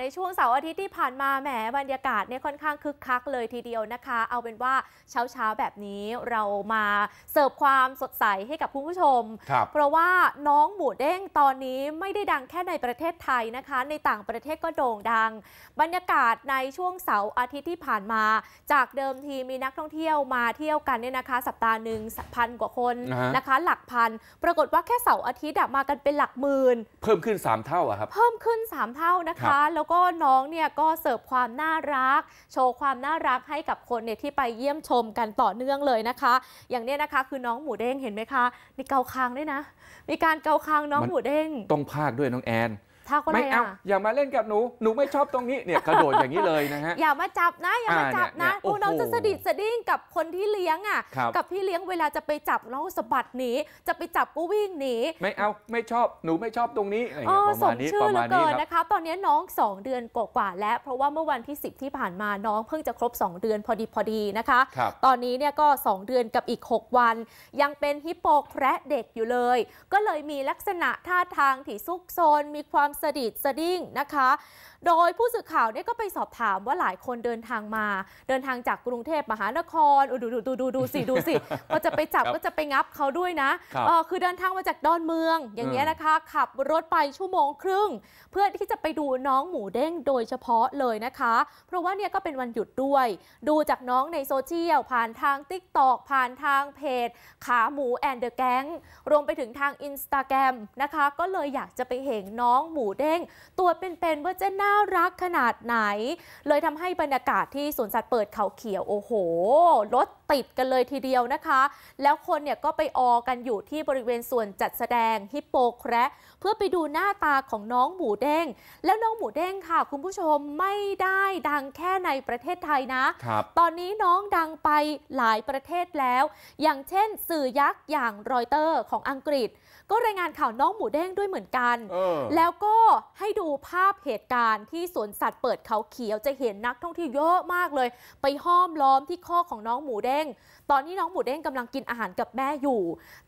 ในช่วงเสาร์อาทิตย์ที่ผ่านมาแหมบรรยากาศเนี่ยค่อนข้างคึกคักเลยทีเดียวนะคะ เอาเป็นว่าเช้าเช้าๆแบบนี้เรามาเสิร์ฟความสดใสให้กับคุณผู้ชมครับเพราะว่าน้องหมูเด้งตอนนี้ไม่ได้ดังแค่ในประเทศไทยนะคะ ในต่างประเทศก็โด่งดัง บรรยากาศในช่วงเสาร์อาทิตย์ที่ผ่านมา จากเดิมทีมีนักท่องเที่ยวมาเที่ยวกันเนี่ยนะคะ สัปดาห์หนึ่งพันกว่าคนนะฮะนะคะ หลักพัน ปรากฏว่าแค่เสาร์อาทิตย์อะมากันเป็นหลักหมื่นเพิ่มขึ้น 3 เท่าอะครับ เพิ่มขึ้น 3 เท่านะครัคะบแล้วก็น้องเนี่ยก็เสิร์ฟความน่ารัก โชว์ความน่ารักให้กับคนเนี่ยที่ไปเยี่ยมชมกันต่อเนื่องเลยนะคะ อย่างเนี้ยนะคะคือน้องหมูเด้งเห็นไหมคะมีเกาคางด้วยนะ มีการเกาคางน้องหมูเด้งต้องภาคด้วยน้องแอน ท่าก็ไม่ได้เอาอะอย่ามาเล่นกับหนู หนูไม่ชอบตรงนี้เนี่ยกระโดดอย่างนี้เลยนะฮะ อย่ามาจับนะอย่ามาอ่าจับเนี่นะยเนี่ยโอ้น้องโอ้โหจะสะดิดสะดิ้งกับคนที่เลี้ยงอะ ครับ กับพี่เลี้ยงเวลาจะไปจับน้องสะบัดหนีจะไปจับก็วิ่งหนี ไม่เอาไม่ชอบหนูไม่ชอบตรงนี้อะไรอ๋เงี้อยประสมาณมนี้ชื่ปอระเหลืมาอณนี้เกินครับ นะคะ ตอนนี้น้อง 2 เดือนกว่าๆแล้ว เพราะว่าเมื่อวันที่ 10 ที่ผ่านมาน้องเพิ่งจะครบ 2 เดือนพอดีพอดีนะคะ ครับ ตอนนี้เนี่ยก็ 2 เดือนกับอีก 6 วัน ยังเป็นฮิปโปแคระเด็กอยู่เลย ก็เลยมีลักษณะท่าทางที่ซุกซนมีความสดิดสดิ้งนะคะ โดยผู้สื่อข่าวเนี่ยก็ไปสอบถามว่าหลายคนเดินทางมา เดินทางจากกรุงเทพมหานครอุ๊ยดูดูดูดูดูสิดูสิพอจะไปจับครับก็จะไปงับเขาด้วยนะครับเออคือเดินทางมาจากดอนเมืองอย่างเงี้ยอืมนะคะ ขับรถไปชั่วโมงครึ่ง เพื่อที่จะไปดูน้องหมูเด้งโดยเฉพาะเลยนะคะ เพราะว่าเนี่ยก็เป็นวันหยุดด้วย ดูจากน้องในโซเชียลผ่านทาง t ิ k t o k ผ่านทางเพจ ขาหมูแอนเดอะแก๊งรวมไปถึงทางอินสตาแกรมนะคะ ก็เลยอยากจะไปเห็นน้องหมูเด้ง ตัวเป็นๆว่าจะน่ารักขนาดไหน เลยทำให้บรรยากาศที่สวนสัตว์เปิดเขาเขียวโอ้โหรถ ติดกันเลยทีเดียวนะคะ แล้วคนเนี่ยก็ไปออกันอยู่ที่บริเวณส่วนจัดแสดงฮิปโปแคระเพื่อไปดูหน้าตาของน้องหมูเด้ง แล้วน้องหมูเด้งค่ะ คุณผู้ชมไม่ได้ดังแค่ในประเทศไทยนะครับตอนนี้น้องดังไปหลายประเทศแล้ว อย่างเช่น สื่อยักษ์อย่างรอยเตอร์ของอังกฤษ ก็รายงานข่าวน้องหมูเด้งด้วยเหมือนกันเออแล้วก็ให้ดูภาพเหตุการณ์ที่สวนสัตว์เปิดเขาเขียวจะเห็นนักท่องเที่ยวเยอะมากเลย ไปห้อมล้อมที่ข้อกของน้องหมูเด้งตอนนี้น้องหมูเด้งกำลังกินอาหารกับแม่อยู่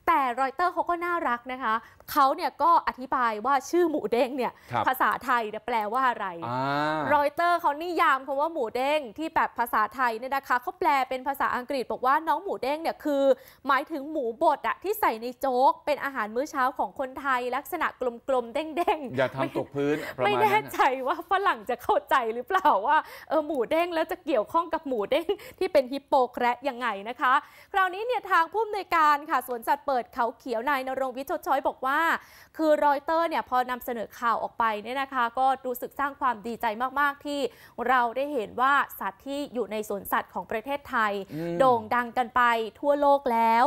แต่รอยเตอร์เขาก็น่ารักนะคะ เขาเนี่ยก็อธิบายว่าชื่อหมูเด้งเนี่ยครับภาษาไทยเนี่ยแปลว่าอะไรอ่ารอยเตอร์เขานิยามคำว่าหมูเด้งที่แบบภาษาไทยเนี่ยนะคะเขาแปลเป็นภาษาอังกฤษบอกว่าน้องหมูเด้งเนี่ยคือ หมายถึงหมูบดอะที่ใส่ในโจ๊ก เป็นอาหารมื้อเช้าของคนไทยลักษณะกลมๆเด้งๆอย่าทำตกพื้นประไม่มาณแน่นั้นใจว่าฝรั่งจะเข้าใจหรือเปล่าว่าเออหมูเด้งแล้วจะเกี่ยวข้องกับหมูเด้งที่เป็นฮิปโปแคระยังไงนะคะ คราวนี้เนี่ยทางผู้อำนวยการค่ะสวนสัตว์เปิดเขาเขียวนายนรงค์วิทย์ชดช้อยบอกว่า คือรอยเตอร์เนี่ยพอนำเสนอข่าวออกไปเนี่ยนะคะ ก็รู้สึกสร้างความดีใจมากๆที่เราได้เห็นว่าสัตว์ที่อยู่ในสวนสัตว์ของประเทศไทยอืมโด่งดังกันไปทั่วโลกแล้ว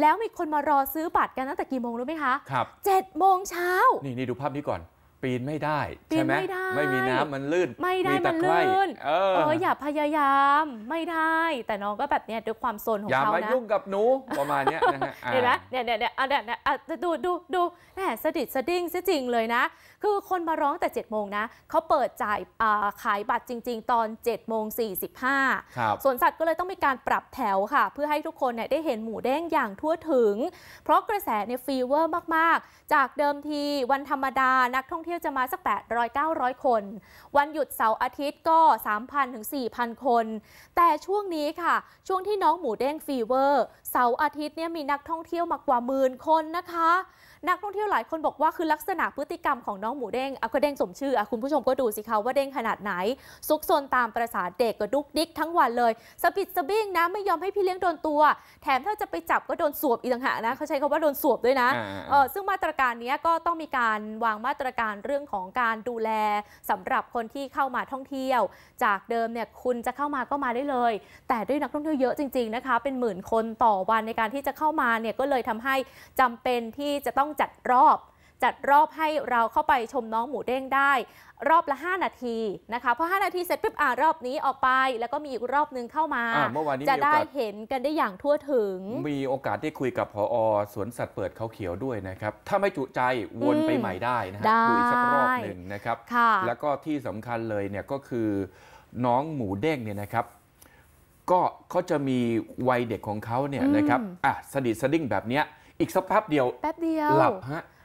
แล้วมีคนมารอซื้อบัตรกันตั้งแต่กี่โมงรู้ไหมคะครับ7โมงเช้านี่นี่ดูภาพนี้ก่อน ปีนไม่ได้ปีนใช่ไหมไม่ได้ ไม่มีน้ำมันลื่นไม่ได้ตะมันไคร่ลื่นเออเอออย่าพยายามไม่ได้ แต่น้องก็แบบเนี้ยด้วยความโซนของอย่าเขามานะ ยุ่งกับหนูประมาณเนี้ยนะฮะอ่า เห็นไหมเนี่ยเนี่ยเนี่ยอะเนี่ยเนี่ยอะดูดูดูแหมสดิดสดิ้งซะจริงเลยนะ คือคนมาร้องแต่7จ็ดโมงนะเขาเปิดจ่ายอ่าขายบัตรจริง ๆ ตอน7จ็ดโมงสี่สิบห้าครับสวนสัตว์ก็เลยต้องมีการปรับแถวค่ะ เพื่อให้ทุกคนเนี่ยได้เห็นหมูเด้งอย่างทั่วถึง เพราะกระแสเนี่ย fever มาก ๆ จากเดิมทีวันธรรมดานักท่องเที่ยวที่ยวจะมาสัก 800-900 คน วันหยุดเสาร์อาทิตย์ก็ 3,000 ถึง 4,000 คน แต่ช่วงนี้ค่ะ ช่วงที่น้องหมูเด้ง fever เสาร์อาทิตย์เนี่ยมีนักท่องเที่ยวมากกว่าหมื่นคนนะคะ นักท่องเที่ยวหลายคนบอกว่าคือลักษณะพฤติกรรมของน้องหมูเด้งอะก็เด้งสมชื่ออะคุณผู้ชมก็ดูสิคะว่าเด้งขนาดไหน ซุกซนตามประสาเด็กก็ดุกดิกทั้งวันเลยสปิดสบิ้งนะไม่ยอมให้พี่เลี้ยงโดนตัว แถมถ้าจะไปจับก็โดนสวบอีกต่างหากนะเขาใช้คำว่าโดนสวบด้วยนะอ่าเออซึ่งมาตรการเนี้ยก็ต้องมีการวางมาตรการเรื่องของการดูแลสำหรับคนที่เข้ามาท่องเที่ยว จากเดิมเนี่ยคุณจะเข้ามาก็มาได้เลย แต่ด้วยนักท่องเที่ยวเยอะจริงๆนะคะ เป็นหมื่นคนต่อวันในการที่จะเข้ามาเนี่ยก็เลยทำให้จำเป็นที่จะต้องจัดรอบ จัดรอบให้เราเข้าไปชมน้องหมูเด้งได้ รอบละ 5 นาทีนะคะพอ5นาทีเสร็จปุ๊บอ่ารอบนี้ออกไป แล้วก็มีอีกรอบนึงเข้ามาอ่าเมื่อวานนี้จะมีโอได้กาสเห็นกันได้อย่างทั่วถึง มีโอกาสได้คุยกับพอสวนสัตว์เปิดเขาเขียวด้วยนะครับ ถ้าไม่จุใจวนอืมไปใหม่ได้นะฮะได้ดูอีกสักรอบหนึ่งนะครับค่ะแล้วก็ที่สำคัญเลยเนี่ยก็คือน้องหมูเด้งเนี่ยนะครับก็เขาจะมีวัยเด็กของเขาเนี่ยอืมนะครับอะสดิดสดิ้งแบบเนี้ย อีกสักแป๊บเดียวแป๊บเดียวหลับฮะใช่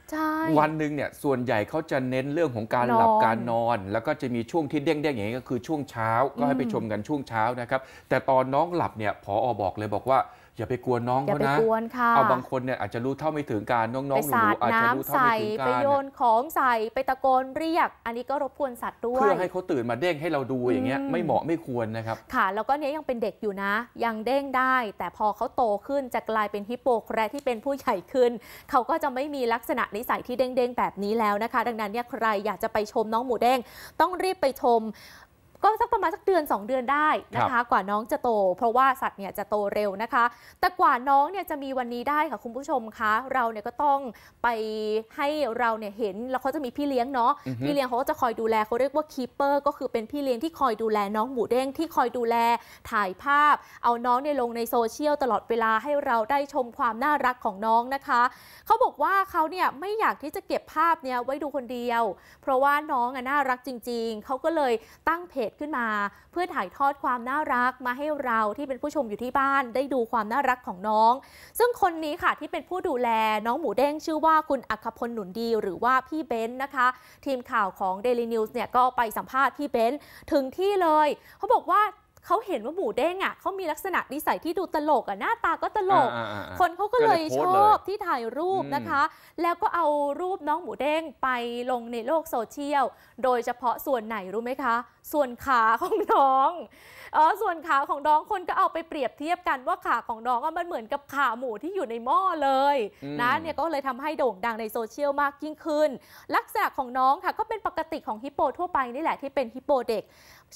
วันหนึ่งเนี่ยส่วนใหญ่เขาจะเน้นเรื่องของการหลับนอนการนอน แล้วก็จะมีช่วงที่เด้งๆอย่างนี้ก็คือช่วงเช้าก็ให้ไปชมกันช่วงเช้านะครับ แต่ตอนน้องหลับเนี่ยพออบอกเลยบอกว่าอย่าไปกวนน้องอย่าเขาไปนะกวนค่ะเอาบางคนเนี่ยอาจจะรู้เท่าไม่ถึงการน้องไปๆหสานูดๆอาจจะรู้น้ำเท่าใส่ไม่ถึงไปการโยนของใส่ไปตะโกนเรียก อันนี้ก็รบกวนสัตว์ด้วย เพื่อให้เขาตื่นมาเด้งให้เราดูอย่างเงี้ยอืมไม่เหมาะไม่ควรนะครับ ค่ะ แล้วก็เนี้ยยังเป็นเด็กอยู่นะ ยังเด้งได้ แต่พอเขาโตขึ้นจะกลายเป็นฮิปโปแคระที่เป็นผู้ใหญ่ขึ้น เขาก็จะไม่มีลักษณะนิสัยที่เด้งๆแบบนี้แล้วนะคะ ดังนั้นเนี่ยใครอยากจะไปชมน้องหมูเด้งต้องรีบไปชม ก็สักประมาณสักเดือน 2 เดือนได้นะคะ กว่าน้องจะโต เพราะว่าสัตว์เนี่ยจะโตเร็วนะคะ แต่กว่าน้องเนี่ยจะมีวันนี้ได้ค่ะคุณผู้ชมคะเราเนี่ยก็ต้องไปให้เราเนี่ยเห็นแล้วเขาจะมีพี่เลี้ยงเนาะอือฮึพี่เลี้ยงเขาก็จะคอยดูแลเขาเรียกว่าคีเปอร์ก็คือเป็นพี่เลี้ยงที่คอยดูแลน้องหมูเด้งที่คอยดูแลถ่ายภาพ เอาน้องเนี่ยลงในโซเชียลตลอดเวลาให้เราได้ชมความน่ารักของน้องนะคะเขาบอกว่าเขาเนี่ยไม่อยากที่จะเก็บภาพเนี่ยไว้ดูคนเดียว เพราะว่าน้องอะน่ารักจริง ๆเขาก็เลยตั้งเพจขึ้นมา เพื่อถ่ายทอดความน่ารักมาให้เราที่เป็นผู้ชมอยู่ที่บ้าน ได้ดูความน่ารักของน้อง ซึ่งคนนี้ค่ะที่เป็นผู้ดูแลน้องหมูเด้งชื่อว่าคุณอัคพลหนุนดีหรือว่าพี่เบนซ์นะคะ ทีมข่าวของ Daily News เนี่ยก็ไปสัมภาษณ์พี่เบนซ์ถึงที่เลย เขาบอกว่า เขาเห็นว่าหมูเด้งอะเขามีลักษณะนิสัยที่ดูตลกอะหน้าตาก็ตลกอ่าๆๆคนเขาก็เลยก็เลยโพชสต์เลยอบที่ถ่ายรูปอืมนะคะ แล้วก็เอารูปน้องหมูเด้งไปลงในโลกโซเชียล โดยเฉพาะส่วนไหนรู้ไหมคะ ส่วนขาของน้องเออส่วนขาของน้องคนก็เอาไปเปรียบเทียบกันว่าขาของน้องอะมันเหมือนกับขาหมูที่อยู่ในหม้อเลยอืมนะเนี่ยก็เลยทำให้โด่งดังในโซเชียลมากยิ่งขึ้น ลักษณะของน้องค่ะก็เป็นปกติของฮิปโปทั่วไปนี่แหละที่เป็นฮิปโปเด็ก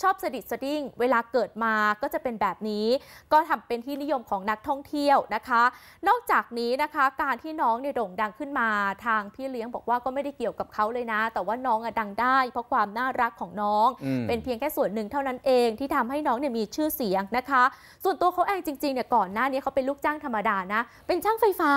ชอบสดิดสดิ้งเวลาเกิดมาก็จะเป็นแบบนี้ ก็ทำเป็นที่นิยมของนักท่องเที่ยวนะคะ นอกจากนี้นะคะการที่น้องเนี่ยโด่งดังขึ้นมาทางพี่เลี้ยงบอกว่าก็ไม่ได้เกี่ยวกับเขาเลยนะ แต่ว่าน้องอะดังได้ เพราะความน่ารักของน้องอืมเป็นเพียงแค่ส่วนหนึ่งเท่านั้นเองที่ทำให้น้องเนี่ยมีชื่อเสียงนะคะ ส่วนตัวเขาเองจริงๆเนี่ยก่อนหน้านี้เขาเป็นลูกจ้างธรรมดานะ เป็นช่างไฟฟ้า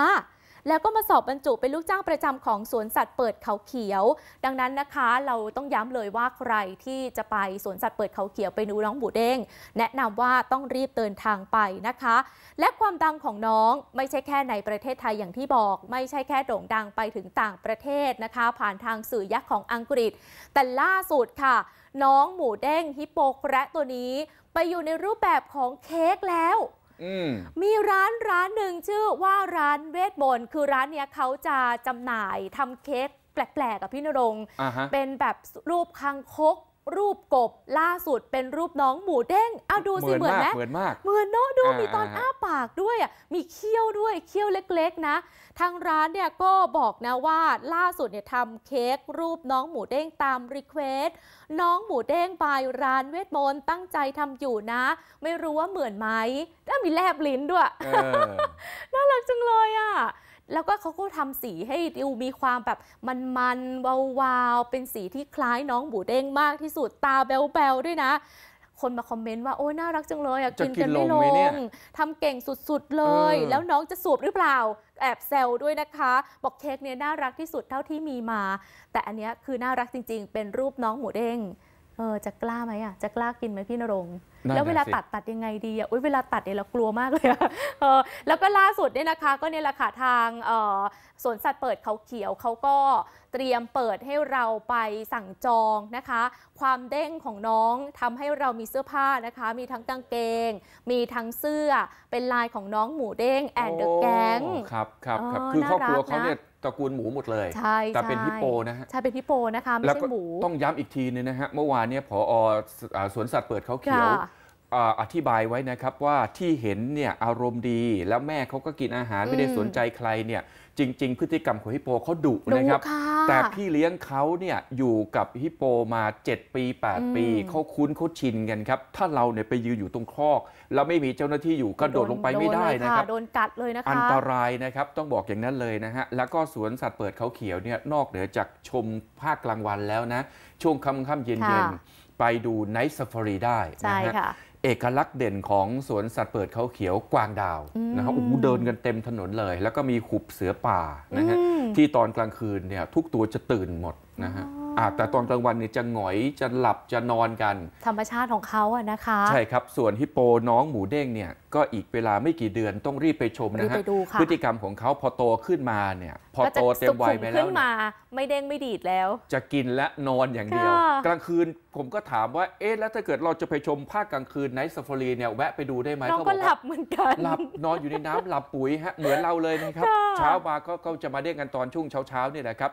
แล้วก็มาสอบบรรจุเป็นลูกจ้างประจำของสวนสัตว์เปิดเขาเขียว ดังนั้นนะคะ เราต้องย้ำเลยว่าใครที่จะไปสวนสัตว์เปิดเขาเขียวไปดูน้องหมูเด้งแนะนำว่าต้องรีบเดินทางไปนะคะ และความดังของน้องไม่ใช่แค่ในประเทศไทยอย่างที่บอก ไม่ใช่แค่โด่งดังไปถึงต่างประเทศนะคะ ผ่านทางสื่อยักษ์ของอังกฤษ แต่ล่าสุดค่ะ น้องหมูเด้งฮิปโปแคระตัวนี้ ไปอยู่ในรูปแบบของเค้กแล้ว มมีร้านร้านหนึ่งชื่อว่าร้านเวทมนต์คือร้านเนี้ยเขาจะจำหน่ายทำเค้กแปลกๆกับพี่นรงค์อ่าฮะเป็นแบบรูปคังคก รูปกบล่าสุดเป็นรูปน้องหมูเด้งเอาดูสิเหมือนไหมเหมือนมากเหมือนเนาะดูอ่ามีมีตอนอ่าอ้าปากด้วยอะมีเขี้ยวด้วยเขี้ยวเล็กๆนะ ทางร้านเนี่ยก็บอกนะว่าล่าสุดเนี่ยทำเค้กรูปน้องหมูเด้งตามรีเควสน้องหมูเด้งบายร้านเวทมนต์ตั้งใจทำอยู่นะ ไม่รู้ว่าเหมือนไหมแล้วมีแลบลิ้นด้วยเออน่ารักจังเลยอะ แล้วก็เขาก็ทำสีให้ดูมีความแบบมันๆวาวๆเป็นสีที่คล้ายน้องหมูเด้งมากที่สุดตาแบ๊วๆด้วยนะ คนมาคอมเมนต์ว่าโอ้ยน่ารักจังเลยอะจะกินกันไม่กินลลงไหมเนี่ยงทำเก่งสุดๆเลยเออแล้วน้องจะสูบหรือเปล่าแอบแซวด้วยนะคะ บอกเค้กเนี้ยน่ารักที่สุดเท่าที่มีมา แต่อันเนี้ยคือน่ารักจริง ๆ เป็นรูปน้องหมูเด้งเออจะกล้าไหมอะจะกล้ากินไหมพี่นรงค์นั่น แล้วเวลาน่ะสิตัดตัดยังไงดีอะอุ้ยเวลาตัดเนี่ยเรากลัวมากเลยอะเออแล้วก็ล่าสุดเนี่ยนะคะ ก็เนี่ยแหละค่ะทางเอ่อสวนสัตว์เปิดเขาเขียวเขาก็เตรียมเปิดให้เราไปสั่งจองนะคะ ความเด้งของน้องทำให้เรามีเสื้อผ้านะคะ มีทั้งกางเกง มีทั้งเสื้อเป็นลายของน้องหมูเด้งแอนเดอะแก๊งโอ้ครับครับครับเออคือครอบครัวน่ารักเขานะเนี่ยตระกูลหมูหมดเลย ใช่แต่เป็นใช่ฮิปโปนะฮะ ใช่ เป็นฮิปโปนะคะ ไม่แล้วใช่ก็หมู ต้องย้ำอีกทีนึงนะฮะ เมื่อวานเนี่ยผออ่าสวนสัตว์เปิดเขาเขียวค่ะ อ่าอธิบายไว้นะครับว่าที่เห็นเนี่ยอารมณ์ดี แล้วแม่เขาก็กินอาหารไม่ได้อืมสนใจใครเนี่ยจริง ๆ พฤติกรรมของฮิปโปเขาดุดูนะครับค่ะแต่พี่เลี้ยงเขาเนี่ยอยู่กับฮิปโปมา 7 ปี 8 ปีอืมเขาคุ้นเขาชินกันครับ ถ้าเราเนี่ยไปยืนอยู่ตรงคอก แล้วไม่มีเจ้าหน้าที่อยู่กระโดดลงไปไม่ได้เลยนะครับโดนกัดเลยนะคะอันตรายนะครับต้องบอกอย่างนั้นเลยนะฮะแล้วก็สวนสัตว์เปิดเขาเขียวเนี่ยนอกเหนือจากชมภาคกลางวันแล้วนะ ช่วงค่ำๆเย็นค่ะๆไปดูไนท์ a ฟ a รีได้ใช่นะฮะค่ะ เอกลักษณ์เด่นของสวนสัตว์เปิดเขาเขียวกวางดาวอืมนะครับโอ้โหเดินกันเต็มถนนเลย แล้วก็มีขุบเสือป่านะฮะอืมที่ตอนกลางคืนเนี่ยทุกตัวจะตื่นหมดนะฮะอ๋ออ่า แต่ตอนกลางวันเนี่ยจะหงอยจะหลับจะนอนกัน ธรรมชาติของเขาอะนะคะ ใช่ครับ ส่วนฮิปโปน้องหมูเด้งเนี่ยก็อีกเวลาไม่กี่เดือนต้องรีบไปชมรีบนะฮะไปดูค่ะพฤติกรรมของเขาพอโตขึ้นมาเนี่ยพอก็จะโตเต็มวัยไปสุขุแล้วขึ้นเนี่ยมาไม่เด้งไม่ดีดแล้ว จะกินและนอนอย่างเดียวค่ะกลางคืนผมก็ถามว่าเอ๊ะแล้วถ้าเกิดเราจะไปชมภาคกลางคืนไนท์ซ f ฟ r รีเนี่ยแวะไปดูได้ไหมน้องเขาบก็อกหลัว่าบเหมือนกันหลับนอนอยู่ในน้ำหลับปุ๋ยฮะเหมือนเราเลยนะครับค่ะเช้ามาก็ก็จะมาเด้งกันตอนช่วงเช้าๆเนี่ยนะครับ